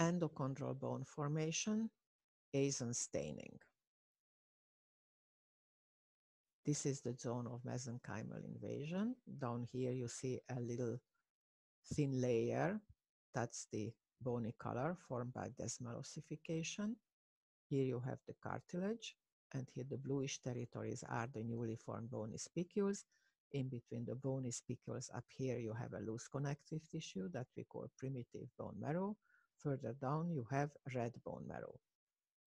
endochondral bone formation, Azan staining. This is the zone of mesenchymal invasion. Down here you see a little thin layer. That's the bony collar formed by desmal ossification. Here you have the cartilage, and here the bluish territories are the newly formed bony spicules. In between the bony spicules up here, you have a loose connective tissue that we call primitive bone marrow. Further down, you have red bone marrow.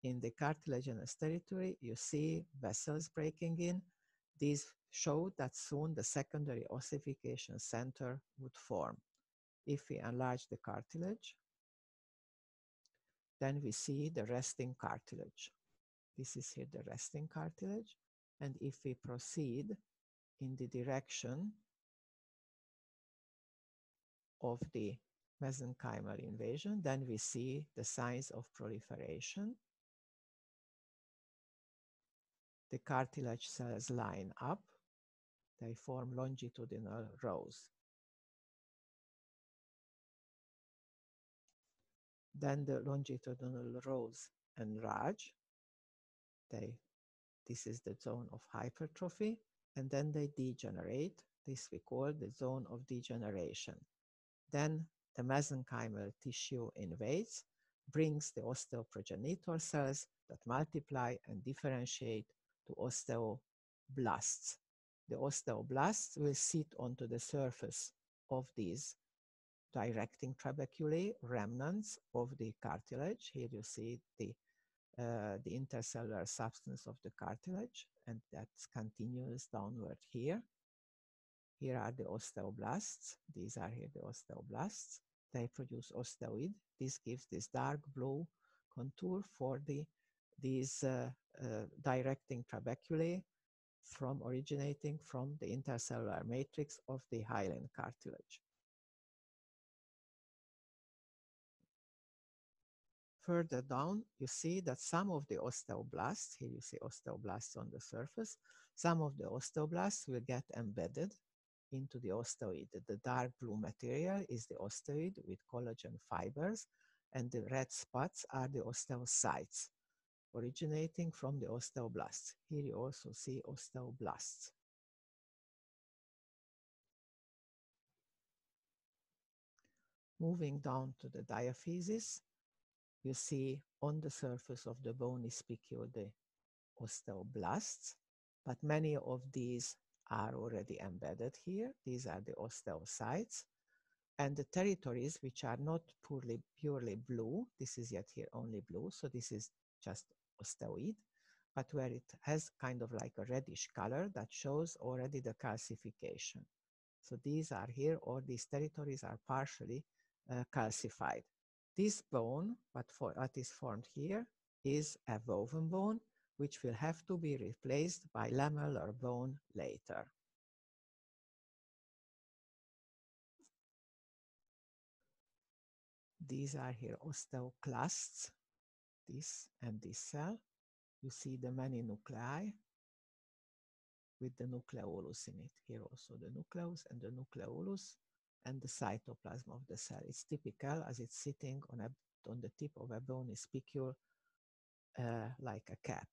In the cartilaginous territory, you see vessels breaking in. These show that soon the secondary ossification center would form. If we enlarge the cartilage, then we see the resting cartilage. This is here the resting cartilage. And if we proceed in the direction of the mesenchymal invasion, then we see the signs of proliferation. The cartilage cells line up. They form longitudinal rows. Then the longitudinal rows enlarge. They, this is the zone of hypertrophy, and then they degenerate. This we call the zone of degeneration. Then the mesenchymal tissue invades, brings the osteoprogenitor cells that multiply and differentiate to osteoblasts. The osteoblasts will sit onto the surface of these directing trabeculae, remnants of the cartilage. Here you see the, uh, the intercellular substance of the cartilage, and that continues downward here. Here are the osteoblasts. These are here the osteoblasts. They produce osteoid. This gives this dark blue contour for the these uh, uh, directing trabeculae from originating from the intercellular matrix of the hyaline cartilage. Further down, you see that some of the osteoblasts, here you see osteoblasts on the surface, some of the osteoblasts will get embedded into the osteoid. The dark blue material is the osteoid with collagen fibers, and the red spots are the osteocytes originating from the osteoblasts. Here you also see osteoblasts. Moving down to the diaphysis, you see on the surface of the bony spicule the osteoblasts, but many of these are already embedded here. These are the osteocytes. And the territories which are not purely, purely blue, this is yet here only blue, so this is just osteoid, but where it has kind of like a reddish color that shows already the calcification. So these are here, or these territories are partially uh, calcified. This bone, what, for, what is formed here, is a woven bone, which will have to be replaced by lamellar bone later. These are here osteoclasts, this and this cell. You see the many nuclei with the nucleolus in it. Here also the nucleus and the nucleolus and the cytoplasm of the cell. It's typical as it's sitting on, a, on the tip of a bony spicule uh, like a cap.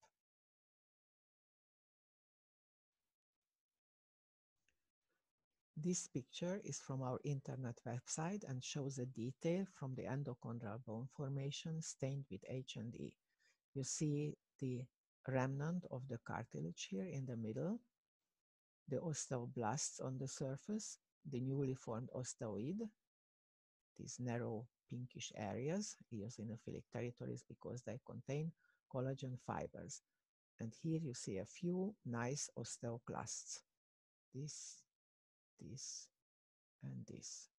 This picture is from our internet website and shows a detail from the endochondral bone formation stained with H&E. You see the remnant of the cartilage here in the middle, the osteoblasts on the surface, the newly formed osteoid, these narrow pinkish areas, eosinophilic territories, because they contain collagen fibers. And here you see a few nice osteoclasts. This, this, and this.